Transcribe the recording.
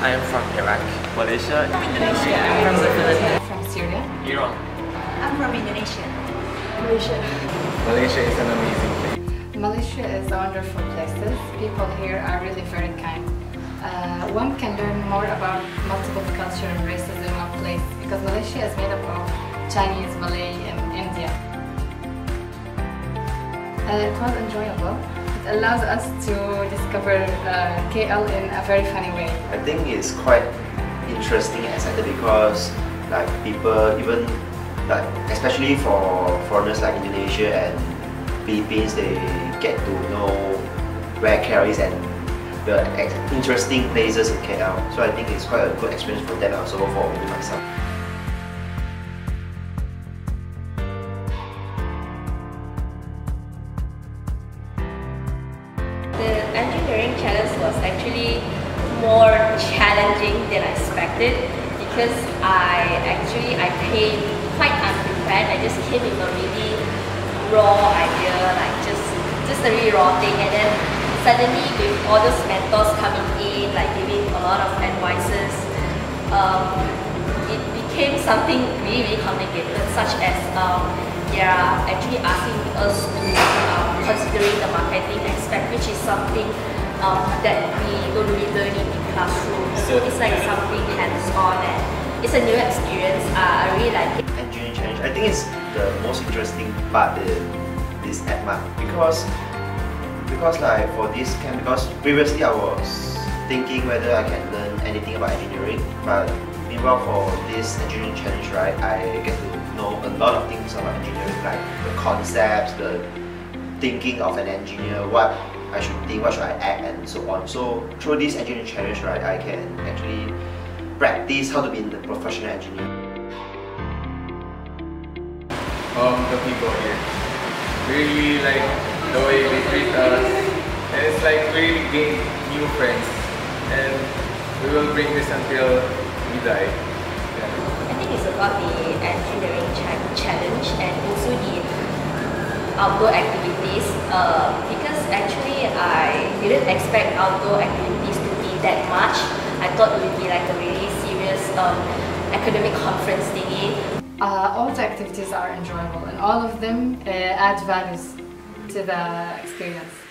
I am from Iraq, Malaysia, Indonesia. I'm From the Philippines. From Syria. Iran. I'm from Indonesia. Malaysia. Malaysia is an amazing place. Malaysia is a wonderful place. People here are really very kind. Uh, one can learn more about multiple culture and races in one place because Malaysia is made up of Chinese, Malay, and India. Uh, it was enjoyable. It allows us to discover uh, KL in a very funny way. I think it's quite interesting and exciting because like people even like especially for foreigners like Indonesia and Philippines they get to know where KL is and the interesting places in KL. So I think it's quite a good experience for them also for me myself. Was actually more challenging than I expected because I actually I came quite unprepared. I just came with a really raw idea, like just just a really raw thing, and then suddenly with all those mentors coming in, like giving a lot of advices, um, it became something really really complicated, such as um, they are actually asking us to um, considering the marketing aspect, which is something um, that we don't really learn in the classroom. So it's like something hands-on and it's a new experience. Uh, I really like it. Engineering challenge. I think it's the most interesting part in this EDMAT because because like for this camp because previously I was thinking whether I can learn anything about engineering but meanwhile for this engineering challenge right I get to know a lot of things about engineering like the concepts the thinking of an engineer what I should think what should I act and so on so through this engineering challenge right I can actually practice how to be a professional engineer Um, the people here. Really like the way they treat us. And it's like we really gain new friends. And we will bring this until we die. Yeah. I think it's about the engineering cha- challenge and also the outdoor activities uh, because actually I didn't expect outdoor activities to be that much. I thought it would be like a really serious um, academic conference thingy. Uh, all the activities are enjoyable and all of them uh, add values to the experience.